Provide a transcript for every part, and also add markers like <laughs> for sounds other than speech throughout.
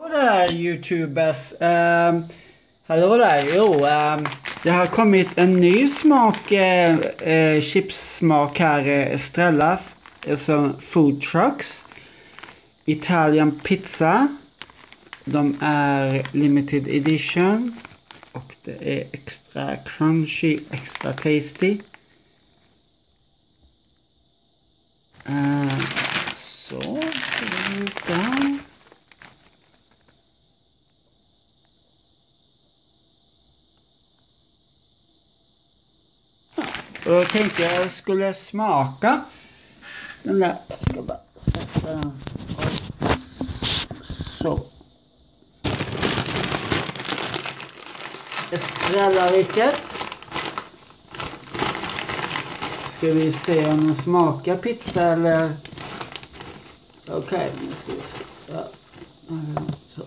Hallå där Youtubers! Um, hallå där! Jo, um, det har kommit en ny smak, uh, uh, chipssmak här, eh, Estrella, alltså food trucks. Italian pizza. De är limited edition. Och det är extra crunchy, extra tasty. Uh, så, ser det ut där. Och då tänkte jag jag skulle smaka den där. Jag ska bara sätta den så. Estrella-riket. Ska vi se om den smakar pizza eller? Okej, okay, nu ska vi se. Ja. Så.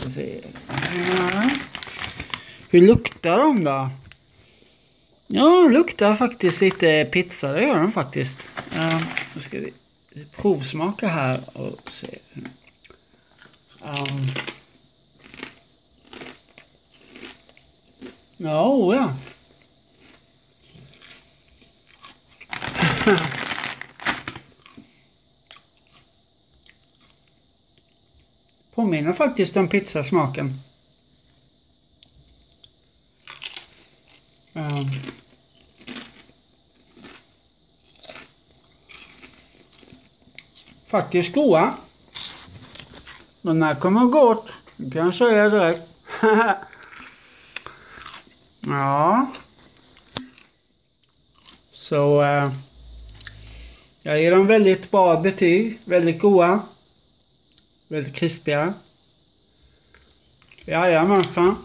Ska se. Hur luktar de då? Ja, de luktar faktiskt lite pizza, det gör de faktiskt. Nu ska vi provsmaka här och se. Um. Ja, oh ja. Påminner faktiskt om pizzasmaken. Um. Faktiskt goda. Den här kommer gå åt. Det kan jag säga direkt. <laughs> ja. Så. Uh, jag ger dem väldigt bra betyg. Väldigt goda. le crispéa. Hein. Et allez, à ma fin,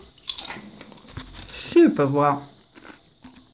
je peux voir.